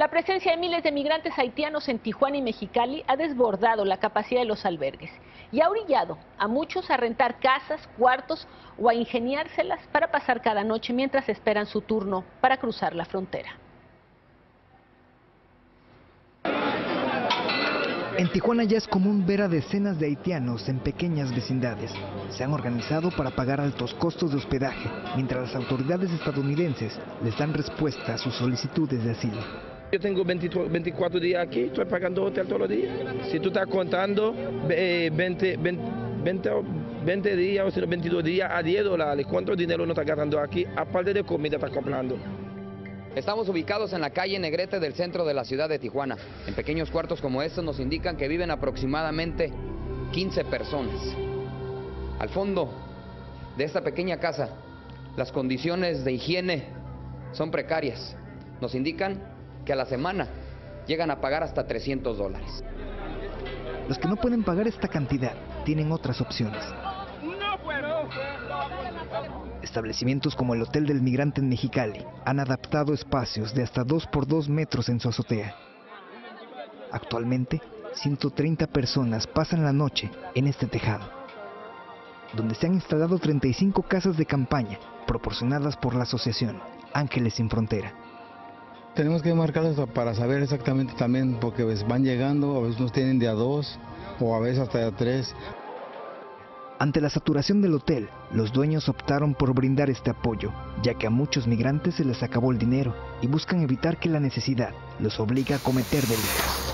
La presencia de miles de migrantes haitianos en Tijuana y Mexicali ha desbordado la capacidad de los albergues y ha orillado a muchos a rentar casas, cuartos o a ingeniárselas para pasar cada noche mientras esperan su turno para cruzar la frontera. En Tijuana ya es común ver a decenas de haitianos en pequeñas vecindades. Se han organizado para pagar altos costos de hospedaje, mientras las autoridades estadounidenses les dan respuesta a sus solicitudes de asilo. Yo tengo 24 días aquí, estoy pagando hotel todos los días. Si tú estás contando 20, 20, días o 22 días a 10 dólares, ¿cuánto dinero no está ganando aquí? Aparte de comida está comprando. Estamos ubicados en la calle Negrete del centro de la ciudad de Tijuana. En pequeños cuartos como estos nos indican que viven aproximadamente 15 personas. Al fondo de esta pequeña casa, las condiciones de higiene son precarias. Nos indican que a la semana llegan a pagar hasta 300 dólares. Los que no pueden pagar esta cantidad tienen otras opciones. Establecimientos como el Hotel del Migrante en Mexicali han adaptado espacios de hasta 2 por 2 metros en su azotea. Actualmente, 130 personas pasan la noche en este tejado, donde se han instalado 35 casas de campaña proporcionadas por la asociación Ángeles sin Frontera. Tenemos que marcarlos para saber exactamente también, porque pues, van llegando, a veces nos tienen de a dos o a veces hasta de a tres. Ante la saturación del hotel, los dueños optaron por brindar este apoyo, ya que a muchos migrantes se les acabó el dinero y buscan evitar que la necesidad los obligue a cometer delitos.